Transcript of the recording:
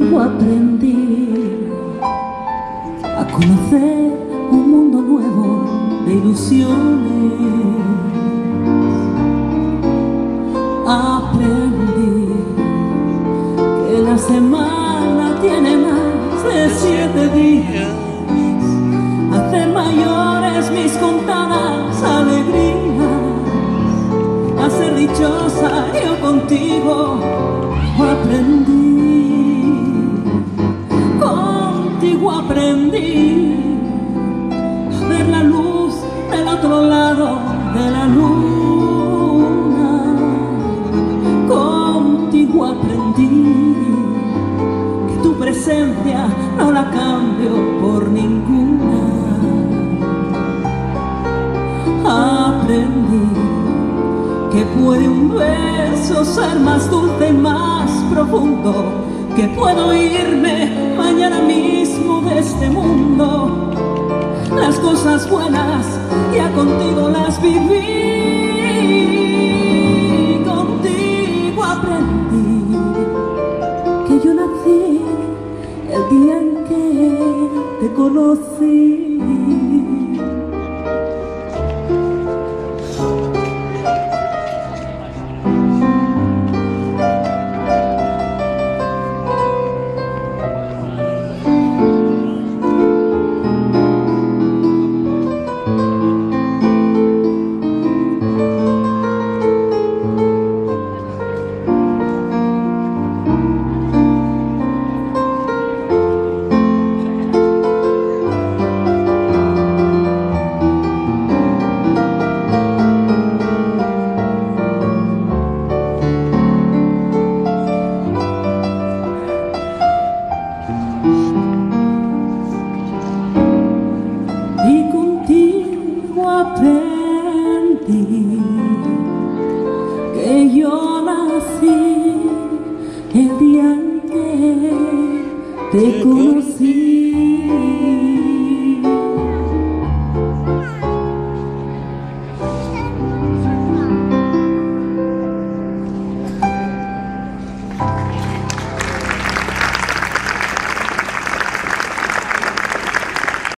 aprendí a conocer un mundo nuevo de ilusiones. Aprendí que la semana tiene más de siete días. Hacer mayores mis contadas alegrías. A ser dichosa yo contigo aprendí no la cambio por ninguna. Aprendí que puede un beso ser más dulce y más profundo que puedo irme mañana mismo de este mundo. Las cosas buenas ya contigo las viví, conocí. Aprendí que yo nací el día en que te conocí.